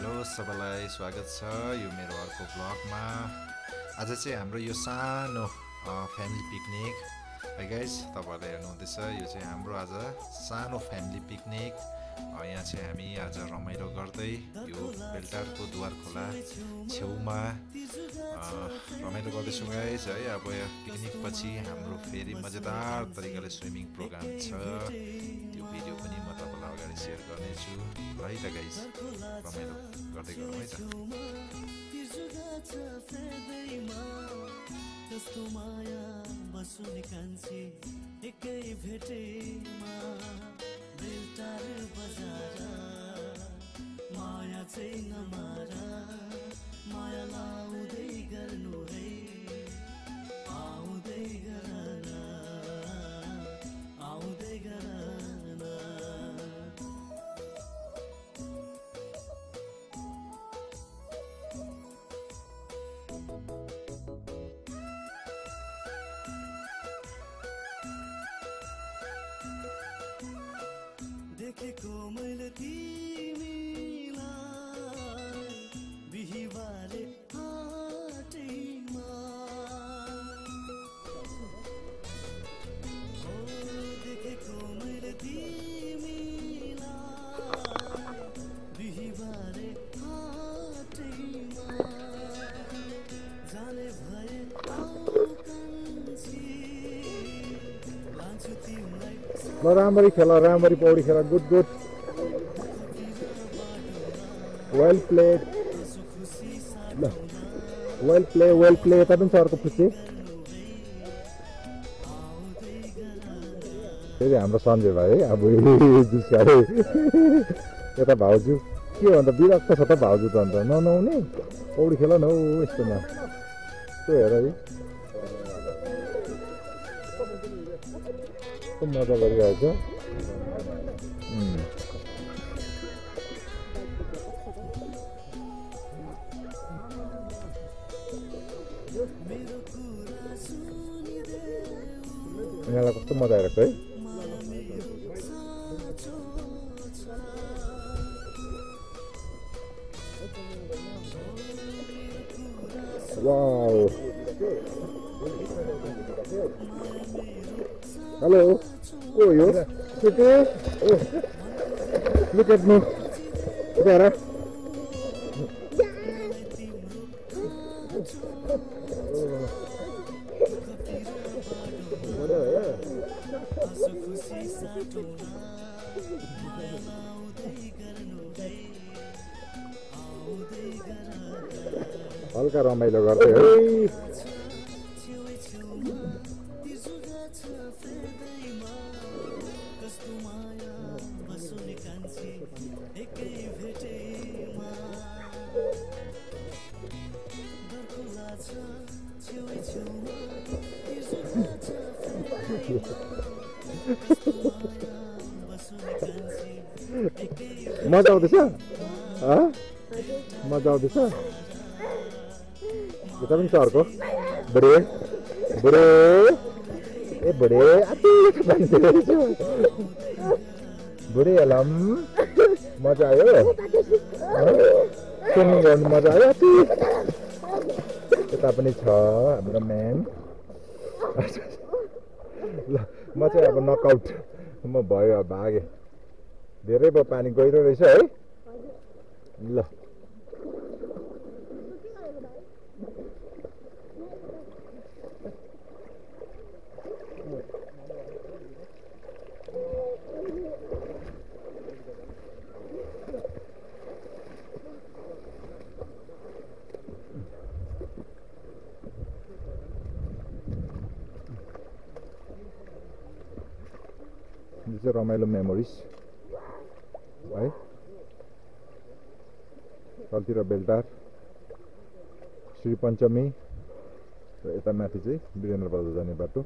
Hello सबैलाई स्वागत छ यो मेरो अर्को ब्लगमा। आज चाहिँ हाम्रो यो सानो फ्यामिली पिकनिक है गाइज तपाईँहरूले हेर्नुहुँदैछ यो चाहिँ हाम्रो आज सानो फ्यामिली पिकनिक यहाँ चाहिँ हामी आज रमाइलो गर्दै यो बेलटारको द्वार खोला छेउमा रमाइलो गर्दैछौँ गाइज है अब पिकनिक पछि हाम्रो फेरि मजेदार तरिकाले स्विमिङ प्रोग्राम छ। सेयर गर्नेछु है त गाइज रमाइलो गर्दै गरौँ है त Michael ल राम्ररी खेल राम्ररी पौडी खेल गुड गुड वेल प्लेड ल वेल प्ले वेल प्ले यता पनि छ अर्को खुसी फेरि हाम्रो सन्जय भाइ अब जुस्काए यता भाउजू के अन्त विरक्त छ त भाउजू त अन्त ननुहाउने पौडी खेल न हौ यस्तोमा त्यो हेर है कस्तो मजा गरिरहेको छ उम्. यिनीहरूलाई कस्तो मजा आइरहेको है वाउ हेलो को हो यो केटी लुक एट मी हल्का रमाइलो गर्दै है मजा आउँदैछ? मजा आउँदैछ? यता पनि छ अर्को। बुढे। बुढे। ए अति बुढे हेलम मजा आयो? स्विमिङ गर्नु मजा आयो यता पनि छ हाम्रो म्यान ल म चाहिँ अब नकआउट। म भयो अब भागेँ धेरै भयो पानी गहिरो रहेछ है। ल। यो चाहिँ रमाइलो मेमोरिज है तलतिर बेलटार श्री पञ्चमी र यता माथि चाहिँ वीरेन्द्र बजार जाने बाटो